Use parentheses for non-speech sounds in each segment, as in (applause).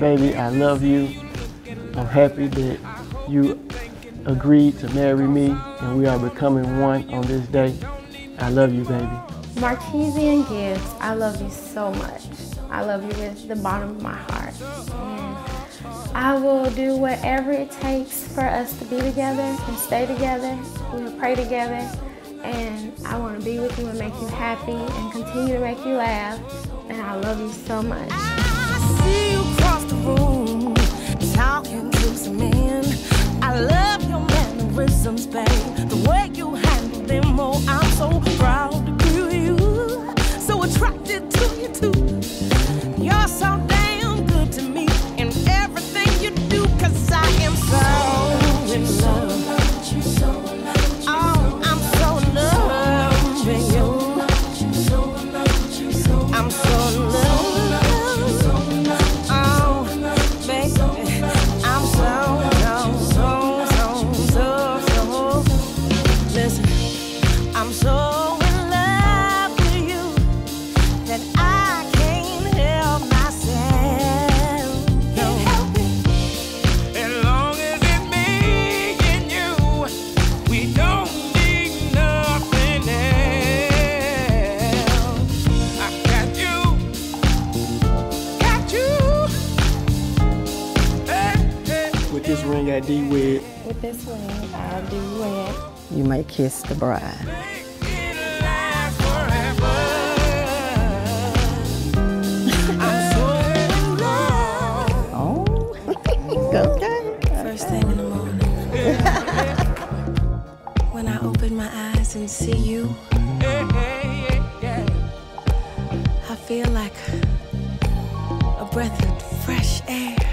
Baby, I love you. I'm happy that you agreed to marry me and we are becoming one on this day. I love you, baby. Marquesian Gibbs, I love you so much. I love you with the bottom of my heart. And I will do whatever it takes for us to be together and stay together. We will pray together. And I want to be with you and make you happy and continue to make you laugh. And I love you so much. This ring I D with, With this ring, I'll do wed. You may kiss the bride. It lasts (laughs) forever. I'm so in love. Oh, (laughs) okay. First thing in the morning. (laughs) when I open my eyes and see you, Hey, hey, yeah, yeah. I feel like a breath of fresh air.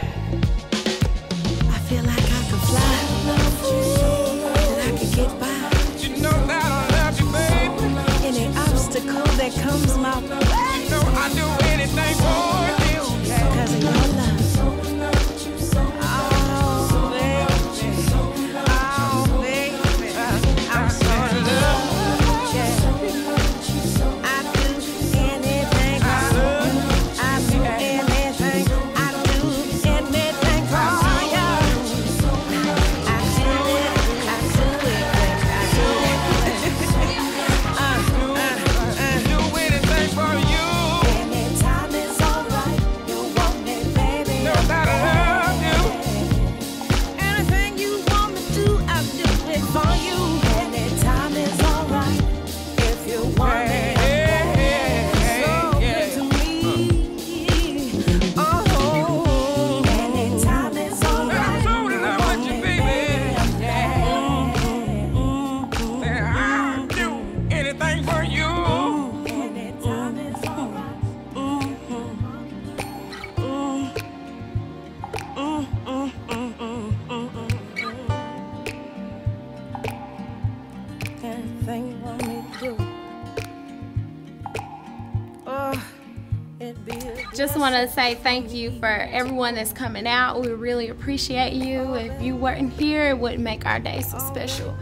Anything you want me to do. Oh, it'd be a Just want to say thank you for everyone that's coming out. We really appreciate you. If you weren't here, it wouldn't make our day so special.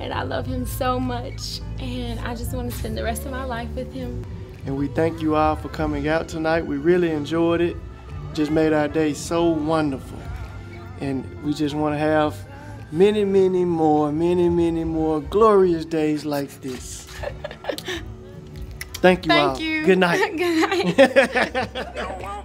And I love him so much. And I just want to spend the rest of my life with him. and we thank you all for coming out tonight. We really enjoyed it. Just made our day so wonderful. And we just want to have many, many more, many, many more glorious days like this. (laughs) Thank you all. Thank you. Good night. (laughs) Good night. (laughs)